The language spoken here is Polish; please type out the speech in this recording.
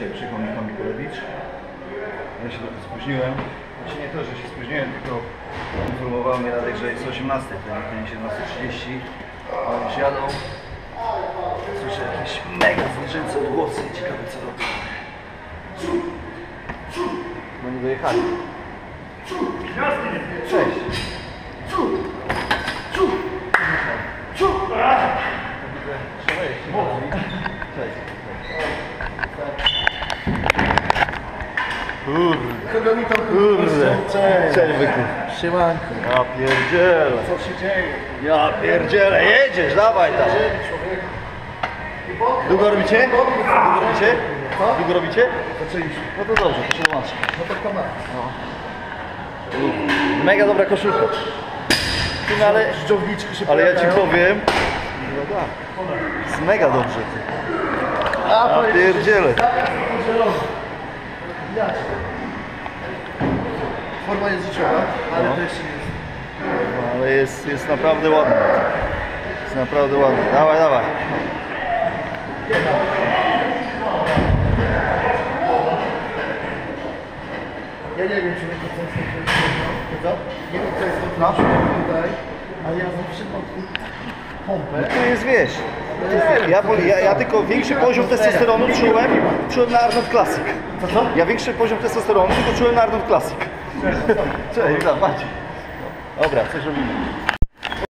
dzisiaj przyjechał Michał Mikulewicz. Ja się trochę spóźniłem. Znaczy nie to, że się spóźniłem, tylko informował mnie Radek, że jest 18, ten ten 17.30. A już jadą. Słyszę jakieś mega zwierzęce odgłosy. Ciekawe co robią. No nie dojechali. Cześć. Kurde. Kogo mi to Kurde. Cześć. Siemanko. Ja pierdzielę. Co się dzieje? Ja pierdzielę. Jedziesz, dawaj tam. Długo robicie? Długo robicie? Co? Długo robicie? No to dobrze, proszę zobaczyć. No to kto ma? Mega dobra koszulka. No ale, ale ja ci powiem. No tak. Jest mega dobrze. Ty. A, pierdzielę. Widać. Forma jest życiowa, ale No. to jeszcze nie jest. No, ale jest, jest naprawdę ładny. Jest naprawdę ładny. Dawaj, dawaj. Ja nie wiem, czy to co jest to? Nie wiem, co jest to tutaj, ale ja zawsze mam pompę. Tu jest wiesz. Ja, ja, ja tylko większy poziom testosteronu czułem, czułem na Arnold Classic. Ja większy poziom testosteronu tylko czułem na Arnold Classic. Cześć, witam, Maciej. Dobra, coś robimy.